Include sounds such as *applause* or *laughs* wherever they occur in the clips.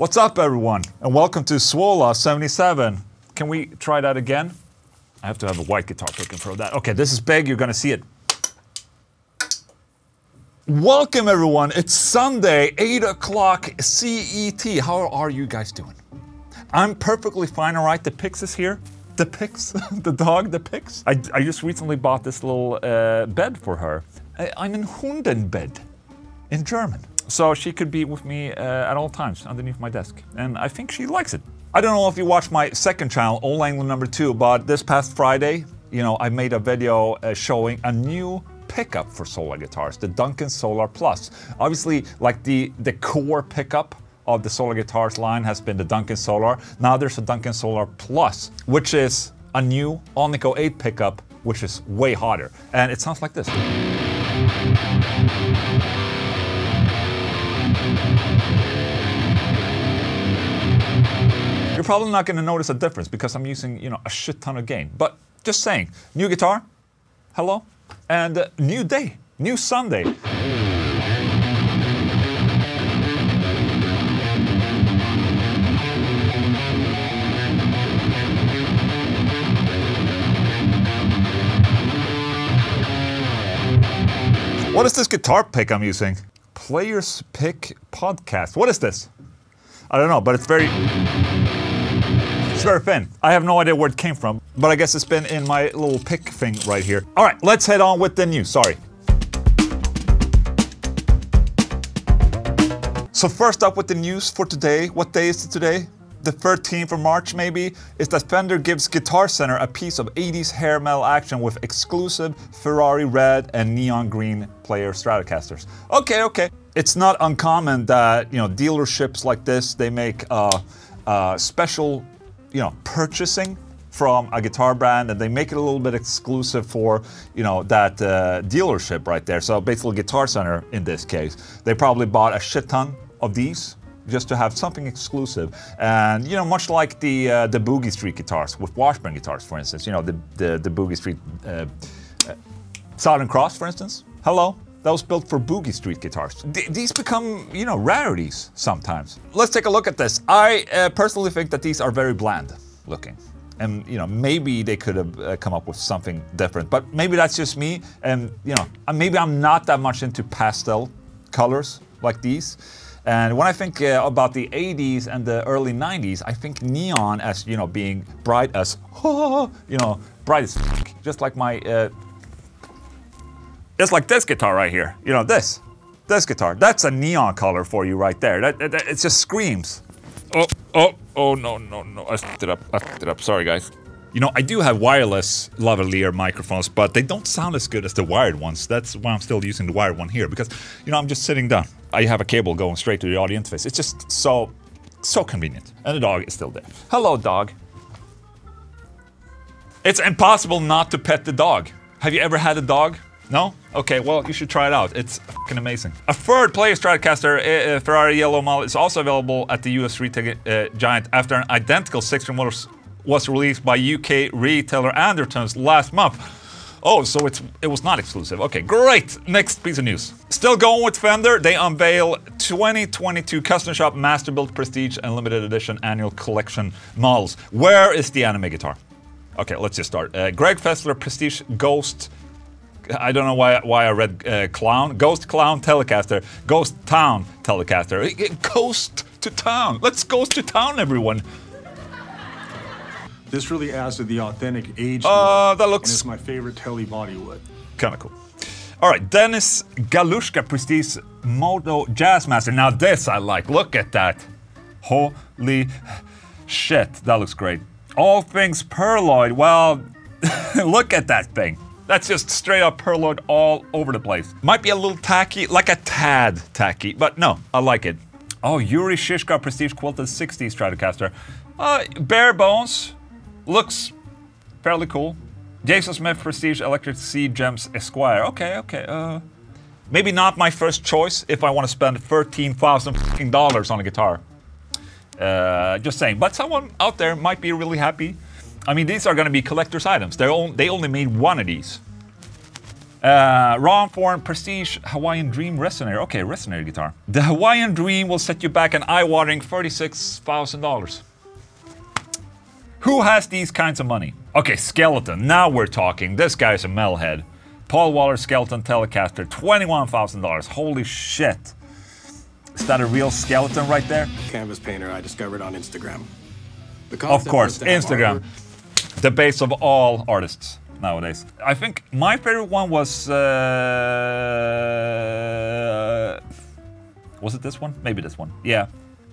What's up, everyone, and welcome to Swola 77. Can we try that again? I have to have a white guitar pick for that. Okay, this is big, you're gonna see it. Welcome, everyone. It's Sunday, 8 o'clock CET. How are you guys doing? I'm perfectly fine, all right? The Pix is here. The Pix, *laughs* the dog, the Pix. I, I just recently bought this little uh, bed for her. I, I'm in Hundenbed in German. So she could be with me uh, at all times underneath my desk. And I think she likes it. I don't know if you watched my second channel, Ola Englund number two, but this past Friday, you know, I made a video uh, showing a new pickup for Solar guitars, the Duncan Solar Plus. Obviously, like the, the core pickup of the Solar Guitars line has been the Duncan Solar. Now there's a Duncan Solar Plus, which is a new Alnico 8 pickup, which is way hotter. And it sounds like this. Probably not going to notice a difference because I'm using, you know, a shit ton of gain. But just saying, new guitar, hello, and uh, new day, new Sunday. What is this guitar pick I'm using? Players Pick Podcast. What is this? I don't know, but it's very. Very thin. I have no idea where it came from, but I guess it's been in my little pick thing right here. All right, let's head on with the news. Sorry. So first up with the news for today. What day is it today? The 13th of March, maybe, is that Fender gives Guitar Center a piece of 80s hair metal action with exclusive Ferrari red and neon green player Stratocasters. Okay, okay. It's not uncommon that you know dealerships like this they make uh, uh, special you know purchasing from a guitar brand and they make it a little bit exclusive for you know that uh, dealership right there. So basically, Guitar Center in this case, they probably bought a shit ton of these just to have something exclusive. And you know, much like the uh, the Boogie Street guitars with Washburn guitars, for instance. You know, the the, the Boogie Street uh, uh, Southern Cross, for instance. Hello. That was built for Boogie Street guitars. D these become, you know, rarities sometimes. Let's take a look at this. I uh, personally think that these are very bland looking and you know maybe they could have uh, come up with something different but maybe that's just me and you know uh, maybe i'm not that much into pastel colors like these and when i think uh, about the 80s and the early 90s i think neon as you know being bright as *laughs* you know bright as *laughs* just like my just like this guitar right here you know this this guitar that's a neon color for you right there that, that, that it just screams oh oh Oh no, no, no, I fucked it up, I fucked it up, sorry guys. You know, I do have wireless lavalier microphones, but they don't sound as good as the wired ones. That's why I'm still using the wired one here, because, you know, I'm just sitting down. I have a cable going straight to the audio interface. It's just so, so convenient. And the dog is still there. Hello, dog. It's impossible not to pet the dog. Have you ever had a dog? No? Okay, well, you should try it out. It's fucking amazing. A third player Stratocaster uh, Ferrari yellow model is also available at the US retail uh, giant after an identical 6 model was released by UK retailer Andertons last month. Oh, so it's it was not exclusive. Okay, great. Next piece of news. Still going with Fender, they unveil 2022 Custom Shop Master Built Prestige and Limited Edition Annual Collection models. Where is the anime guitar? Okay, let's just start. Uh, Greg Fessler Prestige Ghost I don't know why why I read uh, clown. Ghost clown Telecaster. Ghost town Telecaster. Ghost to town. Let's ghost to town, everyone. This really adds to the authentic age. Uh, that looks. it's my favorite Tele body wood. Kind of cool. All right, Dennis Galuszka Prestige Moto Jazzmaster. Now this I like. Look at that. Holy shit, that looks great. All things Pearloid. Well, *laughs* look at that thing. That's just straight up Pearloid all over the place. Might be a little tacky, like a tad tacky, but no, I like it. Oh, Yuri Shishkov Prestige Quilted 60 Stratocaster. Uh, bare bones. Looks fairly cool. Jason Smith Prestige Electric Sea Gems Esquire. Okay, okay. Uh, maybe not my first choice if I want to spend $13,000 on a guitar. Uh, just saying. But someone out there might be really happy I mean, these are going to be collector's items. They they only made one of these. Uh, Ron Thorn Prestige Hawaiian Dream Resonator. Okay, resonator guitar. The Hawaiian Dream will set you back an eye-watering $36,000. Who has these kinds of money? Okay, Skeleton. Now we're talking. This guy's a metalhead. Paul Waller Skeleton Telecaster, $21,000. Holy shit. Is that a real skeleton right there? Canvas painter I discovered on Instagram. The Of course, Instagram. The base of all artists nowadays. I think my favorite one was. Uh, was it this one? Maybe this one. Yeah.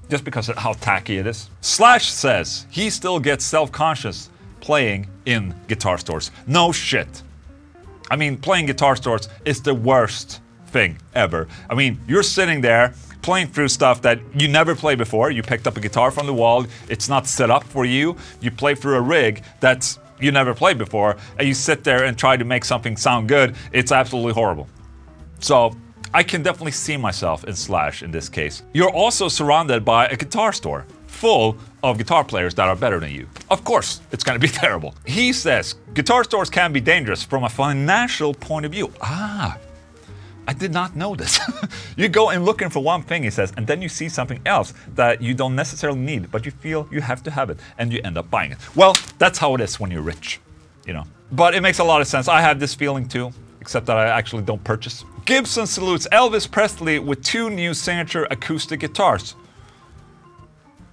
Just because of how tacky it is. Slash says he still gets self conscious playing in guitar stores. No shit. I mean, playing guitar stores is the worst thing ever. I mean, you're sitting there playing through stuff that you never played before. You picked up a guitar from the wall, it's not set up for you. You play through a rig that's you never played before, and you sit there and try to make something sound good. It's absolutely horrible. So I can definitely see myself in Slash in this case. You're also surrounded by a guitar store full of guitar players that are better than you. Of course, it's gonna be *laughs* terrible. He says guitar stores can be dangerous from a financial point of view. Ah, I did not know this. *laughs* you go in looking for one thing, he says, and then you see something else that you don't necessarily need, but you feel you have to have it, and you end up buying it. Well, that's how it is when you're rich, you know. But it makes a lot of sense. I have this feeling too, except that I actually don't purchase. Gibson salutes Elvis Presley with two new signature acoustic guitars.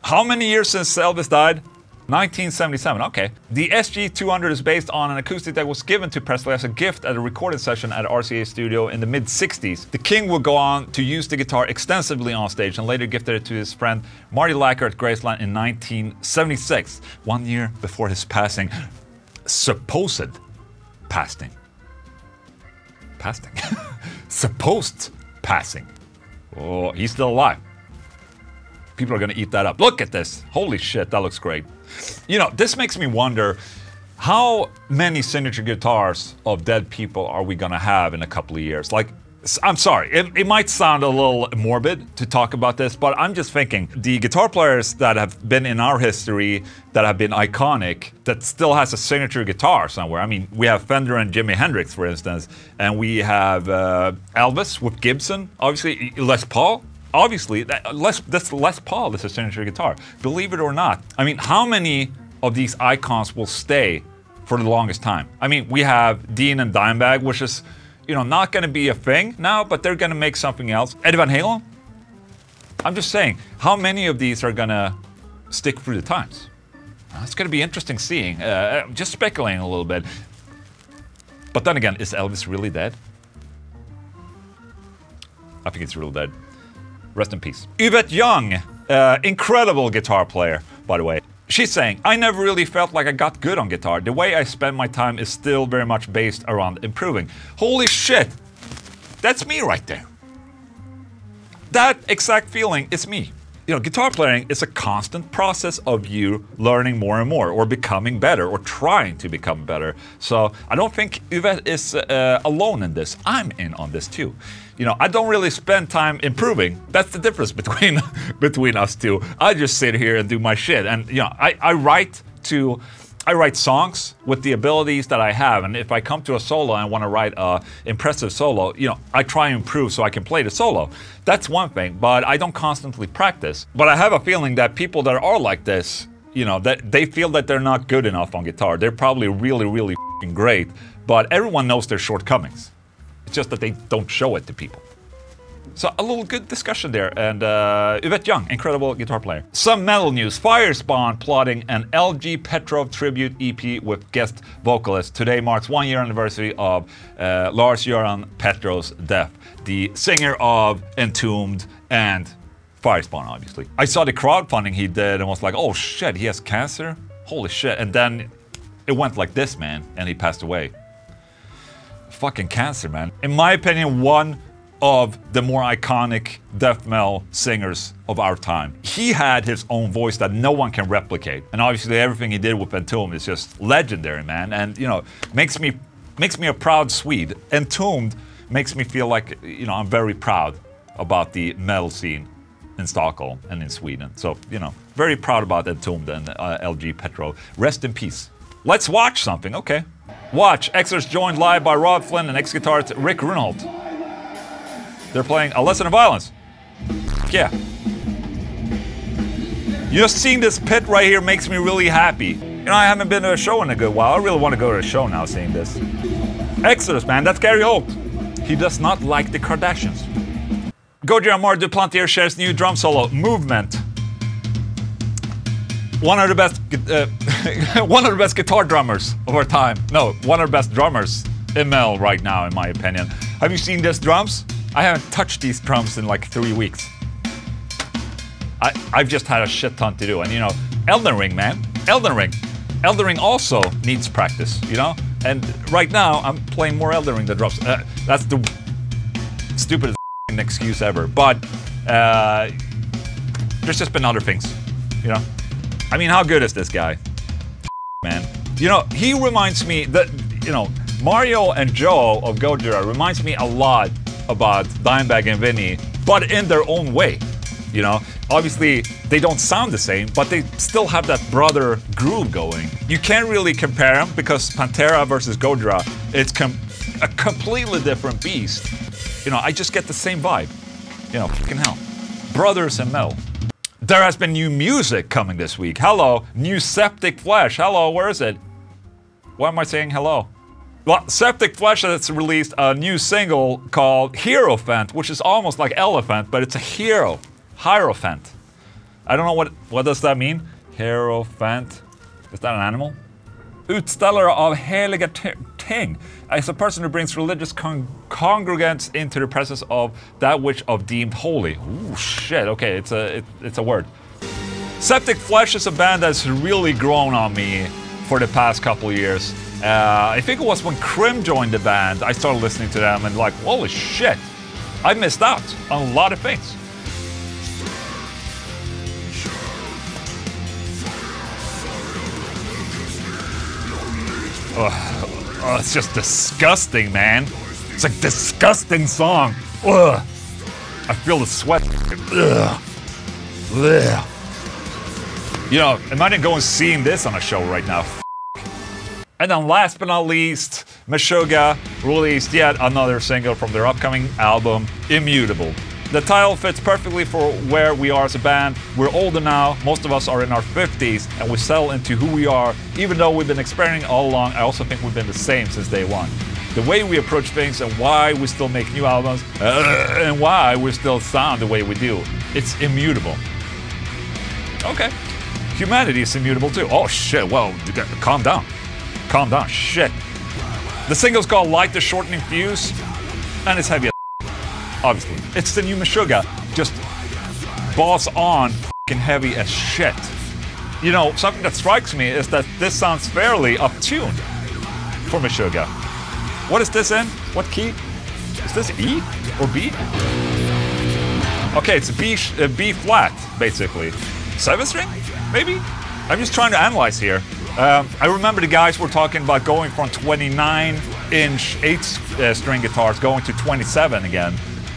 How many years since Elvis died? 1977, okay. The SJ200 is based on an acoustic that was given to Presley as a gift at a recording session at RCA studio in the mid 60s. The King would go on to use the guitar extensively on stage and later gifted it to his friend Marty Lacker at Graceland in 1976, one year before his passing. Supposed passing. Passing? *laughs* Supposed passing. Oh, he's still alive. People are gonna eat that up. Look at this. Holy shit, that looks great. You know, this makes me wonder how many signature guitars of dead people are we gonna have in a couple of years? Like, I'm sorry, it, it might sound a little morbid to talk about this, but I'm just thinking the guitar players that have been in our history that have been iconic, that still has a signature guitar somewhere. I mean, we have Fender and Jimi Hendrix, for instance, and we have uh, Elvis with Gibson, obviously Les Paul. Obviously, that, Les, that's Les Paul. That's a signature guitar. Believe it or not. I mean, how many of these icons will stay for the longest time? I mean, we have Dean and Dimebag, which is, you know, not going to be a thing now, but they're going to make something else. Eddie Van Halen. I'm just saying, how many of these are going to stick through the times? Uh, It's going to be interesting seeing. Uh, just speculating a little bit. But then again, is Elvis really dead? I think he's real dead. Rest in peace. Yvette Young, uh, incredible guitar player, by the way. She's saying, I never really felt like I got good on guitar. The way I spend my time is still very much based around improving. Holy shit! That's me right there. That exact feeling is me. You know, guitar playing is a constant process of you learning more and more, or becoming better, or trying to become better. So I don't think Yvette is uh, alone in this. I'm in on this too. You know, I don't really spend time improving. That's the difference *laughs* between between us two. I just sit here and do my shit, and you know, I, I write to I write songs with the abilities that I have, and if I come to a solo and I want to write a impressive solo, you know, I try and improve so I can play the solo. That's one thing, but I don't constantly practice. But I have a feeling that people that are like this, you know, that they feel that they're not good enough on guitar. They're probably really, really great, but everyone knows their shortcomings. It's just that they don't show it to people. So a little good discussion there. And uh, Yvette Young, incredible guitar player. Some metal news. Firespawn plotting an LG Petrov tribute EP with guest vocalist. Today marks one year anniversary of uh, Lars Göran Petrov's death. The singer of Entombed and Firespawn, obviously. I saw the crowdfunding he did and was like, oh shit, he has cancer? Holy shit. And then it went like this, man, and he passed away. Fucking cancer, man. In my opinion, one of the more iconic death metal singers of our time. He had his own voice that no one can replicate. And obviously everything he did with Entombed is just legendary, man. And you know, makes me makes me a proud Swede. Entombed makes me feel like you know, I'm very proud about the metal scene in Stockholm and in Sweden. So, you know, very proud about Entombed and uh, LG Petrov. Rest in peace. Let's watch something, okay. Watch, Exodus joined live by Robb Flynn and ex-guitarist Rick Hunolt. They're playing A Lesson in Violence. Yeah. Just seeing this pit right here makes me really happy. You know, I haven't been to a show in a good while. I really want to go to a show now seeing this. Exodus, man, that's Gary Holt. He does not like the Kardashians. Gojira Amar Duplantier shares new drum solo, Movement. One of the best, uh, *laughs* one of the best guitar drummers of our time. No, one of the best drummers Mel right now, in my opinion. Have you seen these drums? I haven't touched these drums in like three weeks. I, I've just had a shit ton to do, and you know, Elden Ring, man, Elden Ring. Elden Ring also needs practice, you know. And right now, I'm playing more Elden Ring than drums. Uh, that's the stupidest excuse ever. But uh, there's just been other things, you know. I mean, how good is this guy, *laughs* man? You know, he reminds me that you know Mario and Joe of Gojira reminds me a lot about Dimebag and Vinnie, but in their own way. You know, obviously they don't sound the same, but they still have that brother groove going. You can't really compare them because Pantera versus Gojira, it's com a completely different beast. You know, I just get the same vibe. You know, fucking hell. Brothers and metal. There has been new music coming this week. Hello, new Septic Flesh. Hello, where is it? Why am I saying hello? Well, Septic Flesh has released a new single called Hierophant, which is almost like elephant, but it's a hero. Hierophant. I don't know what what does that mean. Hierophant. Is that an animal? Utställare av heliga ting is a person who brings religious con congregants into the presence of that which of deemed holy. Ooh, shit. Okay, it's a it, it's a word. Septic Flesh is a band that's really grown on me for the past couple years. Uh, I think it was when Krimh joined the band, I started listening to them and like, holy shit, I missed out on a lot of things. Ugh. Oh, it's just disgusting, man. It's a disgusting song. Ugh. I feel the sweat. Ugh. Ugh. You know, imagine going seeing this on a show right now. And then last but not least, Meshuggah released yet another single from their upcoming album, Immutable. The title fits perfectly for where we are as a band. We're older now, most of us are in our 50s, and we settle into who we are. Even though we've been experimenting all along, I also think we've been the same since day one. The way we approach things and why we still make new albums, uh, and why we still sound the way we do. It's immutable. Okay. Humanity is immutable too. Oh shit, well, calm down. Calm down, shit. The single's called Light the Shortening Fuse, and it's heavy *laughs* obviously. It's the new Meshuggah, just boss on fucking heavy as shit. You know, something that strikes me is that this sounds fairly up-tuned for Meshuggah. What is this in? What key? Is this E or B? Okay, it's B, uh, B flat, basically. Seven string? Maybe? I'm just trying to analyze here. Um, I remember the guys were talking about going from 29 inch 8 uh, string guitars going to 27 again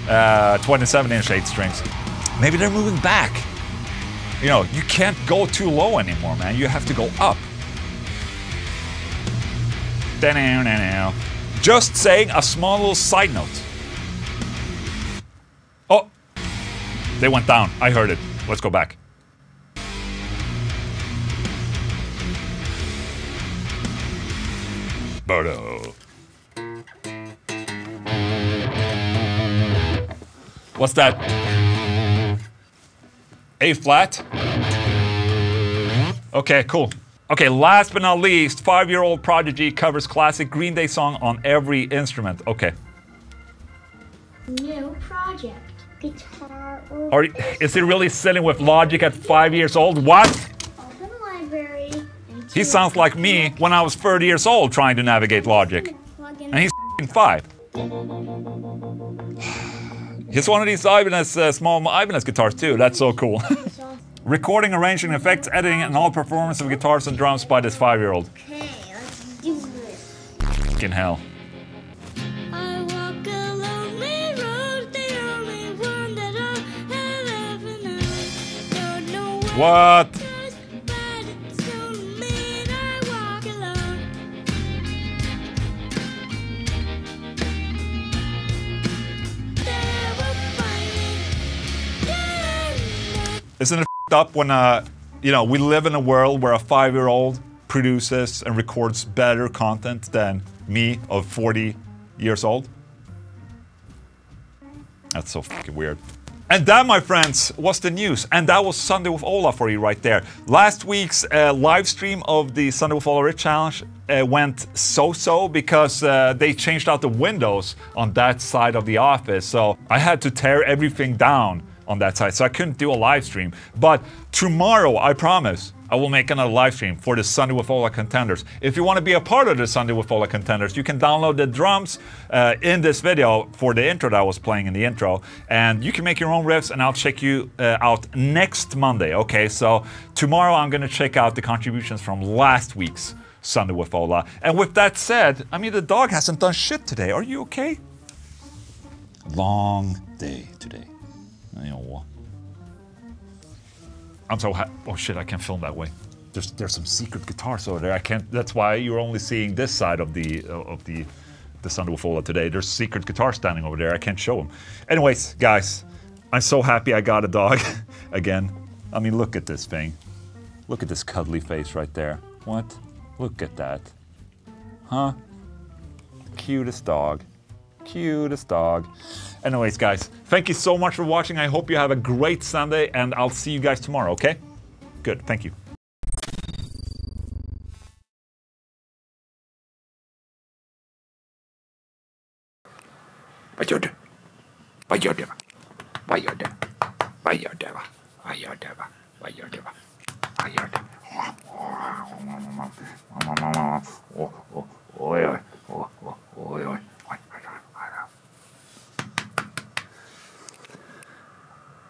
uh, 27 inch 8 strings. Maybe they're moving back. You know, you can't go too low anymore, man. You have to go up. Just saying a small little side note. Oh, they went down. I heard it. Let's go back. Bodo. What's that? A flat? Okay, cool. Okay, last but not least, five-year-old Prodigy covers classic Green Day song on every instrument. Okay. New project. Guitar or Are, is he really sitting with Logic at five years old? What? He sounds like me when I was 30 years old trying to navigate Logic. And he's five. *sighs* He's one of these Ibanez, uh, small Ibanez guitars too. That's so cool. *laughs* Recording, arranging, effects, editing, and all performance of guitars and drums by this five-year-old. Okay, let's do this. Hell. I Isn't it up when uh, you know we live in a world where a five-year-old produces and records better content than me of 40 years old? That's so weird. And that, my friends, was the news. And that was Sunday with Ola for you right there. Last week's uh, live stream of the Sunday with Ola Riff Challenge uh, went so-so because uh, they changed out the windows on that side of the office. So I had to tear everything down on that side. So I couldn't do a live stream. But tomorrow, I promise, I will make another live stream for the Sunday with Ola contenders. If you want to be a part of the Sunday with Ola contenders, you can download the drums uh, in this video for the intro that I was playing in the intro, and you can make your own riffs, and I'll check you uh, out next Monday. Okay, so tomorrow I'm gonna check out the contributions from last week's Sunday with Ola. And with that said, I mean the dog hasn't done shit today. Are you okay? Long day today. Know, I'm so oh shit! I can't film that way. There's there's some secret guitars over there. I can't. That's why you're only seeing this side of the uh, of the the Sunday with Ola today. There's secret guitar standing over there. I can't show them. Anyways, guys, I'm so happy I got a dog *laughs* again. I mean, look at this thing. Look at this cuddly face right there. What? Look at that. Huh? Cutest dog. Cutest dog. Anyways, guys, thank you so much for watching. I hope you have a great Sunday, and I'll see you guys tomorrow, okay? Good, thank you. Vad gör du? Vad gör du? va? Vad gör du? Vad gör du? va? Vad gör du? va? Vad gör du? va? Vad gör du? Oj, oj, oj, oj, oj.